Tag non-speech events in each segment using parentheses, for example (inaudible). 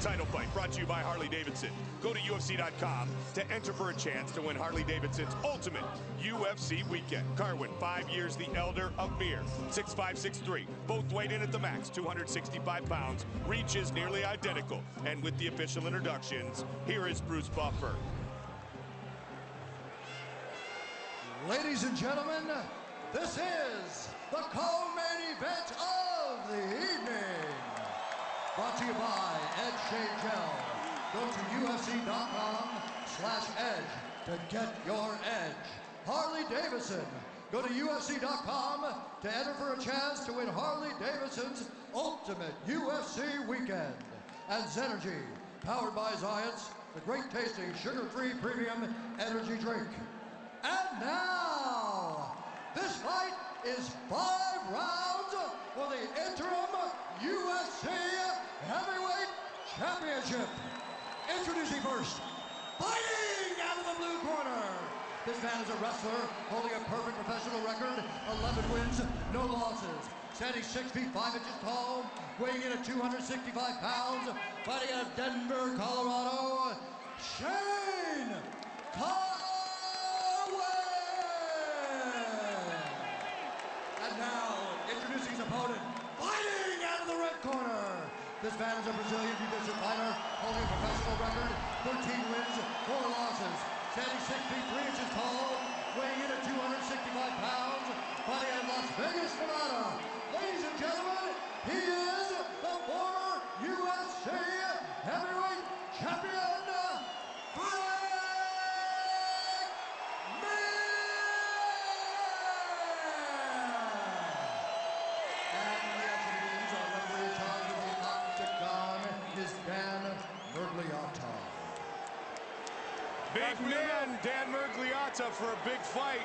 title fight brought to you by Harley Davidson. Go to UFC.com to enter for a chance to win Harley Davidson's ultimate UFC weekend. Carwin, five years the elder of Mir. 6'5", both weighed in at the max, 265 pounds. Reach is nearly identical. And with the official introductions, here is Bruce Buffer. Ladies and gentlemen, this is the co-main event of the evening. Brought to you by Edge Shave Gel. Go to UFC.com slash edge to get your edge. Harley Davidson. Go to UFC.com to enter for a chance to win Harley Davidson's Ultimate UFC Weekend. And Xenergy, powered by Xyience, the great tasting sugar-free premium energy drink. And now, this fight is five rounds for the interim UFC Heavyweight Championship. Introducing first, fighting out of the blue corner. This man is a wrestler holding a perfect professional record, 11 wins, no losses. Standing 6 feet 5 inches tall, weighing in at 265 pounds, fighting out of Denver, Colorado, Shane Carwin. And now, introducing his opponent, fighting out of the red corner. This man is a Brazilian Jiu-Jitsu fighter, holding a professional record, 13 wins, 4 losses. Standing 6 feet 3 inches tall, weighing in at 265 pounds, fighting of Las Vegas, Nevada. Ladies and gentlemen, he is the former UFC heavyweight champion, Frank And the action begins on referee in charge of the octagon is Dan Miragliotta. Big man, Dan Miragliotta for a big fight.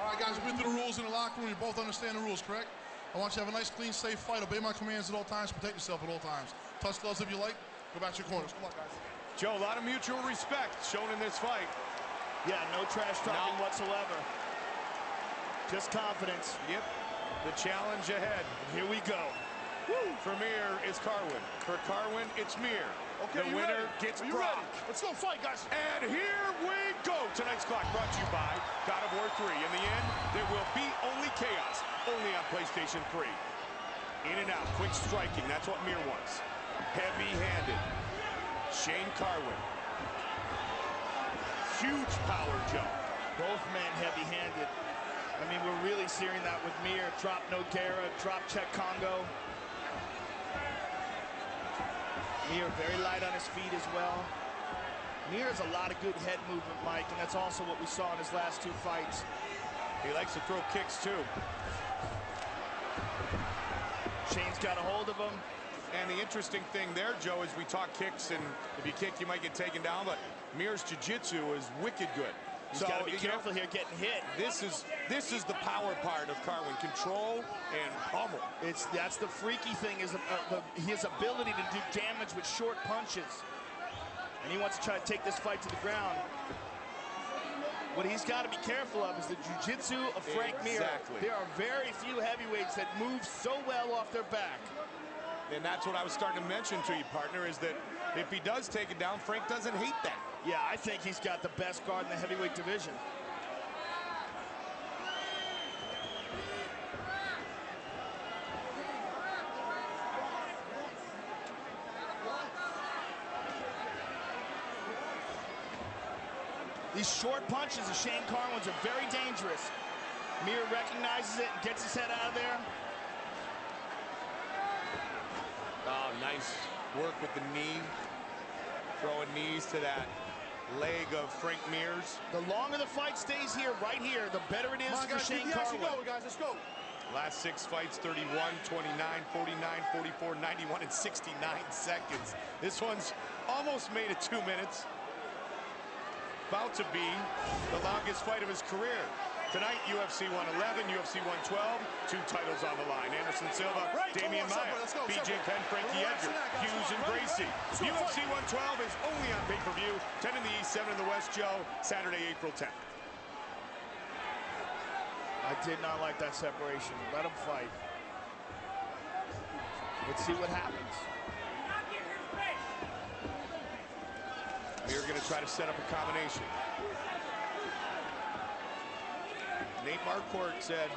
All right, guys, we've been through the rules in the locker room. You both understand the rules, correct? I want you to have a nice, clean, safe fight. Obey my commands at all times. Protect yourself at all times. Touch gloves if you like. Go back to your corners. Come on, guys. Joe, a lot of mutual respect shown in this fight. Yeah, no trash talking No. whatsoever. Just confidence. Yep, the challenge ahead. Here we go. For Mir, it's Carwin. For Carwin, it's Mir. Okay, the winner ready? gets Brock. ready? Let's go fight, guys. And here we go. Tonight's clock brought to you by God of War 3. In the end, there will be only chaos. Only on PlayStation 3. In and out, quick striking. That's what Mir wants. Heavy-handed. Shane Carwin. Huge power jump. Both men heavy-handed. I mean, we're really seeing that with Mir. Drop Nogueira, drop Cheick Kongo. Mir very light on his feet as well. Mir has a lot of good head movement, Mike, and that's also what we saw in his last two fights. He likes to throw kicks, too. Shane's got a hold of him. And the interesting thing there, Joe, is we talk kicks, and if you kick, you might get taken down, but Mir's jiu-jitsu is wicked good. He's got to be you know, careful here getting hit. This is this is the power part of Carwin. Control and pummel. It's that's the freaky thing is uh, the, his ability to do damage with short punches, and he wants to try to take this fight to the ground. What he's got to be careful of is the jiu-jitsu of Frank Exactly. Mir. There are very few heavyweights that move so well off their back. And that's what I was starting to mention to you, partner, is that if he does take it down, Frank doesn't hate that. Yeah, I think he's got the best guard in the heavyweight division. These short punches of Shane Carwin's are very dangerous. Mir recognizes it and gets his head out of there. Oh, nice work with the knee. Throwing knees to that leg of Frank Mir's. The longer the fight stays here, right here, the better it is on, for guys. Shane Keep the action Carwin. going, guys. Let's go. Last six fights, 31, 29, 49, 44, 91, and 69 seconds. This one's almost made it two minutes. About to be the longest fight of his career. Tonight, UFC 111, UFC 112, two titles on the line. Anderson Silva, Right, Damian come Maia, go, BJ. Penn, Frankie Edgar, on that, guys. Hughes and. Gracie. Let's UFC 112 is only on pay-per-view, 10 in the East, 7 in the West, Joe, Saturday, April 10th. I did not like that separation. Let him fight. Let's see what happens. Going to try to set up a combination. Nate Marquardt said,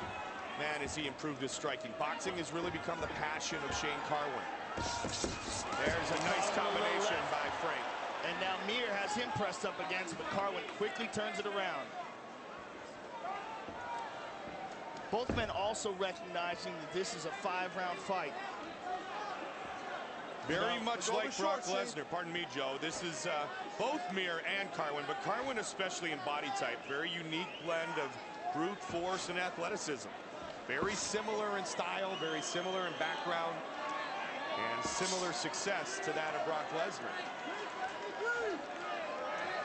man, has he improved his striking. Boxing has really become the passion of Shane Carwin. There's a nice combination by Frank. And now Mir has him pressed up against, but Carwin quickly turns it around. Both men also recognizing that this is a five-round fight. Very No, much like Brock. Lesnar. Pardon me, Joe. This is uh, both Mir and Carwin, but Carwin especially in body type. Very unique blend of brute force and athleticism. Very similar in style, very similar in background, and similar success to that of Brock Lesnar.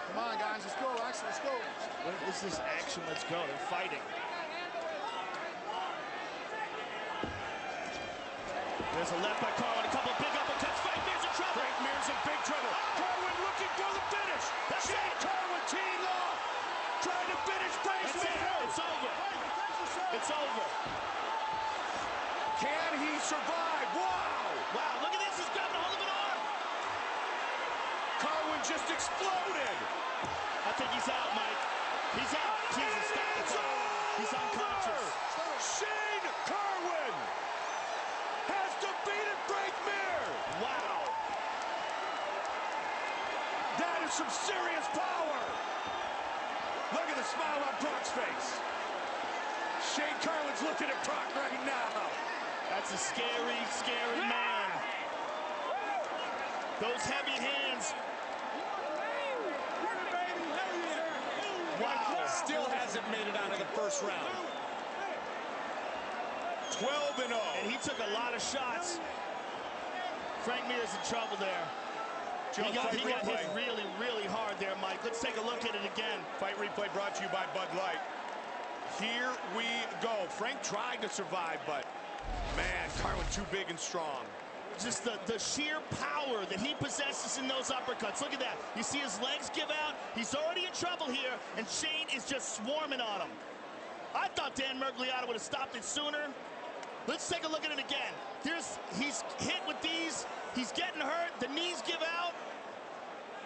Come on, guys, let's go. Action, let's go. What is this action? Let's go. They're fighting. There's a left by Carwin. In big trouble. Carwin looking for the finish. That's Shane it. Carwin teeing off. Trying to finish Frank That's it. It's over. It's over. Can he survive? Wow! Wow, look at this. He's grabbing a hold of an arm. Carwin just exploded. I think he's out, Mike. He's out. Jesus, stop the It's fight. He's unconscious. Shane Carwin has defeated Frank Mir. Wow. That is some serious power. Look at the smile on Brock's face. Shane Carwin's looking at Brock right now. That's a scary, scary man. Those heavy hands. Wow. Still hasn't made it out of the first round. 12 and 0. And he took a lot of shots. Frank Mir's in trouble there. Joe, He got, he got hit really, really hard there, Mike. Let's take a look at it again. Fight replay brought to you by Bud Light. Here we go. Frank tried to survive, but man, Carwin too big and strong. Just the, the sheer power that he possesses in those uppercuts. Look at that. You see his legs give out. He's already in trouble here, and Shane is just swarming on him. I thought Dan Miragliotta would have stopped it sooner. Let's take a look at it again.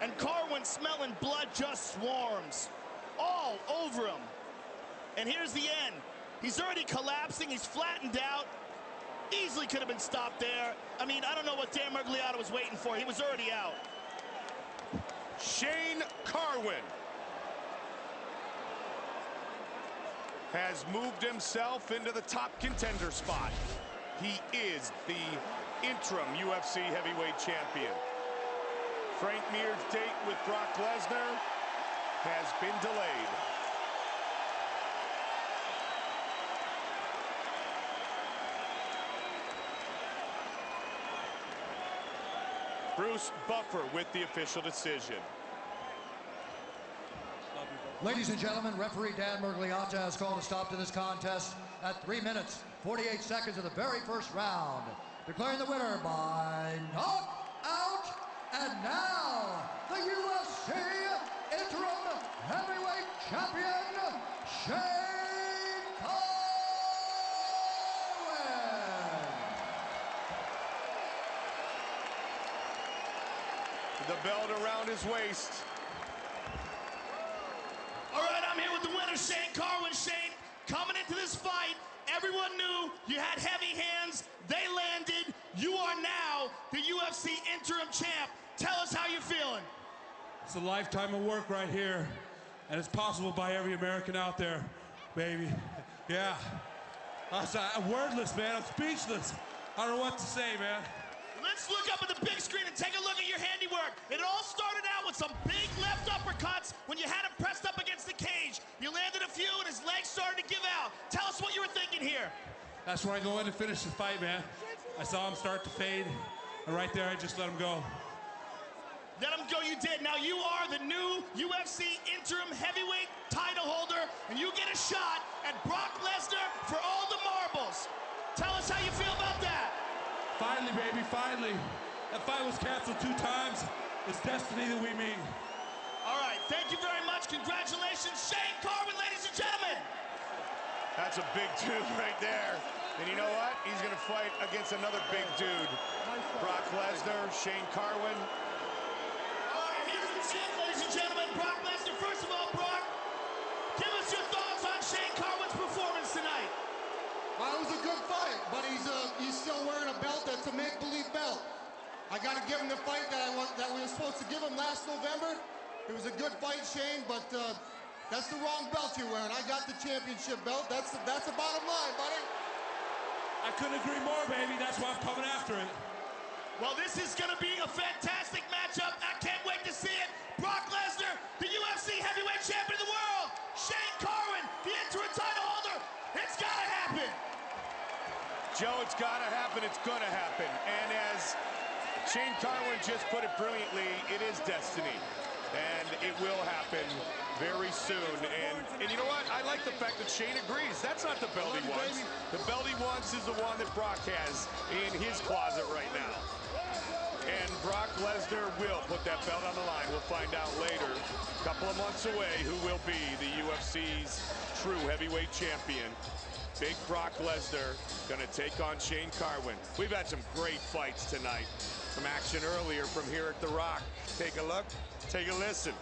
And Carwin smelling blood just swarms all over him. And here's the end. He's already collapsing. He's flattened out. Easily could have been stopped there. I mean, I don't know what Dan Miragliotta was waiting for. He was already out. Shane Carwin has moved himself into the top contender spot. He is the interim UFC heavyweight champion. Frank Mir's date with Brock Lesnar has been delayed. Bruce Buffer with the official decision. Ladies and gentlemen, referee Dan Miragliotta has called a stop to this contest at 3 minutes, 48 seconds of the very first round, declaring the winner by knockout. And now, the UFC interim heavyweight champion, Shane Carwin. The belt around his waist. All right, I'm here with the winner, Shane Carwin. Shane, coming into this fight, everyone knew you had heavy hands. They landed. You are now the UFC interim champ. Tell us how you're feeling. It's a lifetime of work right here, and it's possible by every American out there, baby. (laughs) Yeah. I'm, wordless, man. I'm speechless. I don't know what to say, man. Let's look up at the big screen and take a look at your handiwork. It all started out with some big left uppercuts when you had him pressed up against the cage. You landed a few and his legs started to give out. Tell us what you were thinking here. That's where I go in to finish the fight, man. I saw him start to fade, and right there, I just let him go. Let him go, you did. Now you are the new UFC interim heavyweight title holder, and you get a shot at Brock Lesnar for all the marbles. Tell us how you feel about that. Finally, baby, finally. That fight was canceled two times. It's destiny that we meet. All right, thank you very much. Congratulations, Shane Carwin, ladies and gentlemen. That's a big dude right there. And you know what? He's going to fight against another big dude. Brock Lesnar, Shane Carwin. All right, here's the champ, ladies and gentlemen. a make-believe belt. I got to give him the fight that, I want, that we were supposed to give him last November. It was a good fight, Shane, but uh, that's the wrong belt you're wearing. I got the championship belt. That's the, that's the bottom line, buddy. I couldn't agree more, baby. That's why I'm coming after it. Well, this is going to be a fantastic matchup. I can't wait to see it. Brock Lesnar, the UFC heavyweight champion of the world. Shane Carwin, the interim title holder. It's got to happen. Joe, it's got to happen. It's going to happen. And as Shane Carwin just put it brilliantly, it is destiny. And it will happen very soon. And, and you know what? I like the fact that Shane agrees. That's not the belt he wants. The belt he wants is the one that Brock has in his closet right now. And Brock Lesnar will put that belt on the line. We'll find out later, a couple of months away, who will be the UFC's true heavyweight champion. Big Brock Lesnar gonna take on Shane Carwin. We've had some great fights tonight. Some action earlier from here at The Rock. Take a look, take a listen.